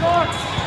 Mark.